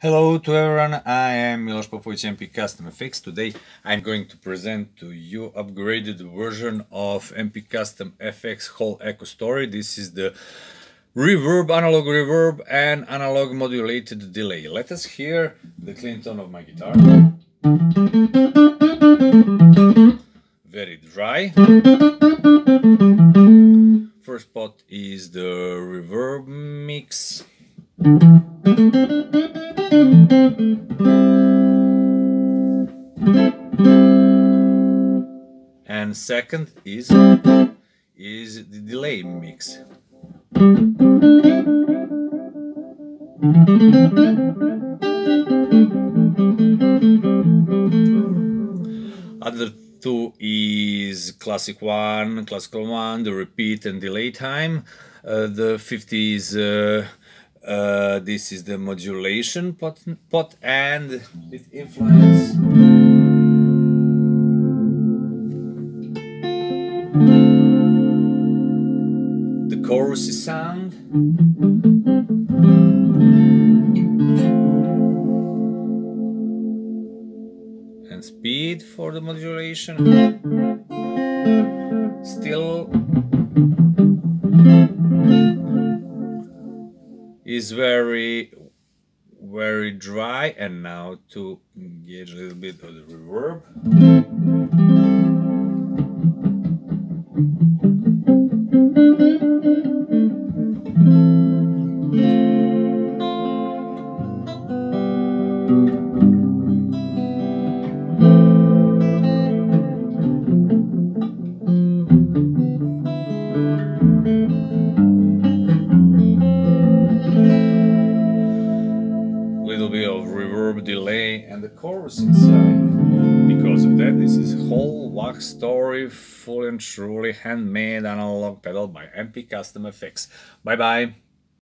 Hello to everyone, I am Milos Popovic MP Custom FX. Today I'm going to present to you upgraded version of MP Custom FX whole echo story. This is the reverb, analog reverb and analog modulated delay. Let us hear the clean tone of my guitar. Very dry. First part is the reverb mix. And second is is the delay mix. Other two is classic one, classical one, the repeat and delay time. Uh, the 50 is uh, uh, this is the modulation pot, pot and it influence. The chorus sound and speed for the modulation is very very dry. And now to get a little bit of the reverb little bit of reverb delay and the chorus inside. Because of that, this is whole echo story, full and truly handmade analog pedal by MP Custom FX. Bye bye.